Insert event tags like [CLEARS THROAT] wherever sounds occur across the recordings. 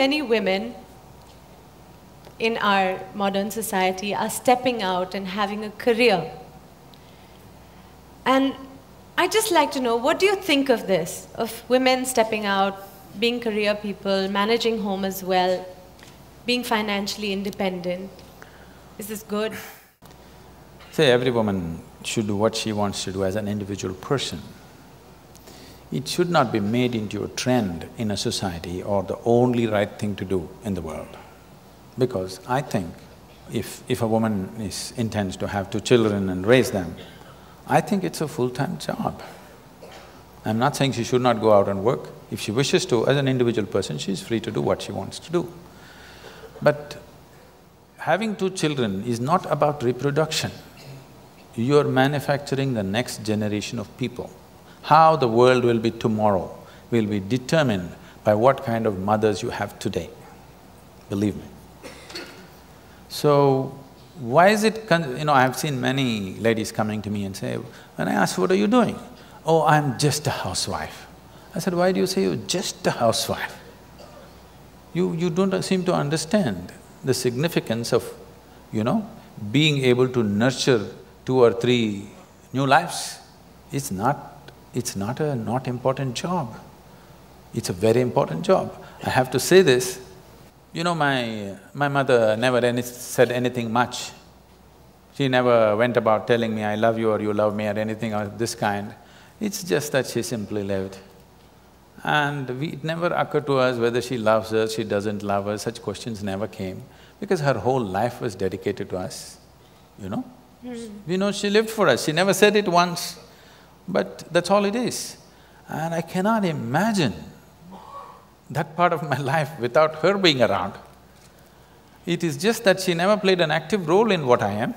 many women in our modern society are stepping out and having a career. And I'd just like to know what do you think of this? Of women stepping out, being career people, managing home as well, being financially independent? Is this good? Say, every woman should do what she wants to do as an individual person. It should not be made into a trend in a society or the only right thing to do in the world. Because I think if… if a woman is… intends to have two children and raise them, I think it's a full-time job. I'm not saying she should not go out and work. If she wishes to, as an individual person, she's free to do what she wants to do. But having two children is not about reproduction. You're manufacturing the next generation of people. How the world will be tomorrow will be determined by what kind of mothers you have today, believe me. So, why is it… you know, I've seen many ladies coming to me and say, when I ask, what are you doing? Oh, I'm just a housewife. I said, why do you say you're just a housewife? You… you don't seem to understand the significance of, you know, being able to nurture two or three new lives. It's not… it's not a not important job. It's a very important job. I have to say this, you know, my… my mother never any, said anything much. She never went about telling me, I love you or you love me or anything of this kind. It's just that she simply lived. And we, it never occurred to us whether she loves us, she doesn't love us, such questions never came, because her whole life was dedicated to us, you know? Mm. We know she lived for us, she never said it once, but that's all it is. And I cannot imagine that part of my [LAUGHS] life without her being around. It is just that she never played an active role in what I am,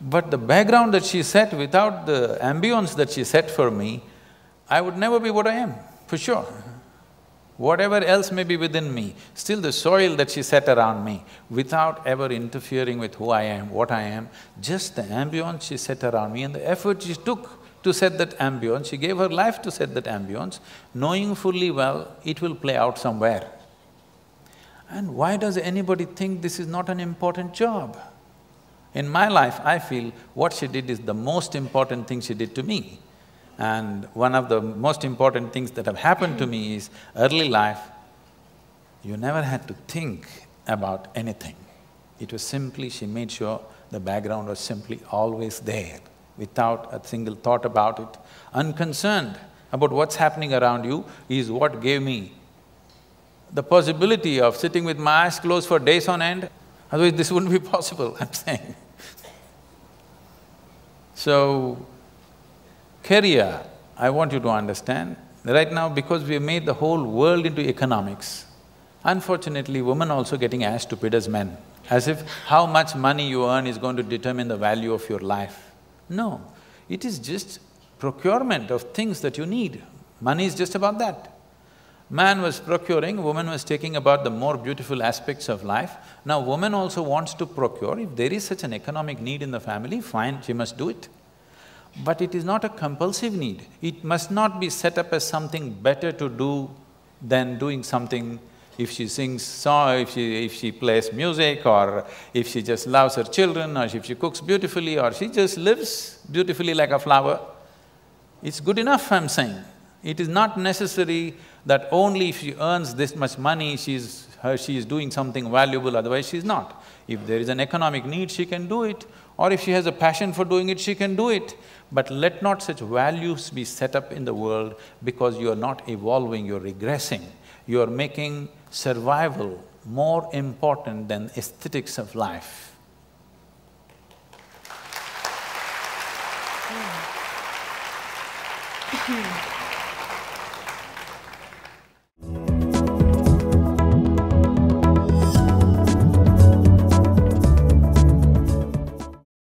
but the background that she set, without the ambience that she set for me, I would never be what I am, for sure. Whatever else may be within me, still the soil that she set around me, without ever interfering with who I am, what I am, just the ambience she set around me and the effort she took to set that ambience, she gave her life to set that ambience, knowing fully well it will play out somewhere. And why does anybody think this is not an important job? In my life, I feel what she did is the most important thing she did to me. And one of the most important things that have happened to me is early life, you never had to think about anything. It was simply, she made sure the background was simply always there, without a single thought about it. Unconcerned about what's happening around you is what gave me the possibility of sitting with my eyes closed for days on end. Otherwise, this wouldn't be [LAUGHS] possible, I'm saying. so, Career, I want you to understand, right now because we have made the whole world into economics, unfortunately women also getting as stupid as men, as if how much money you earn is going to determine the value of your life. No, it is just procurement of things that you need. Money is just about that. Man was procuring, woman was taking about the more beautiful aspects of life. Now woman also wants to procure, if there is such an economic need in the family, fine, she must do it. But it is not a compulsive need. It must not be set up as something better to do than doing something if she sings song, if she… if she plays music or if she just loves her children or if she cooks beautifully or she just lives beautifully like a flower, it's good enough, I'm saying. It is not necessary that only if she earns this much money, she's… her… she is doing something valuable, otherwise she's not. If there is an economic need, she can do it, or if she has a passion for doing it, she can do it. But let not such values be set up in the world because you are not evolving, you're regressing. You're making survival more important than aesthetics of life. [CLEARS THROAT]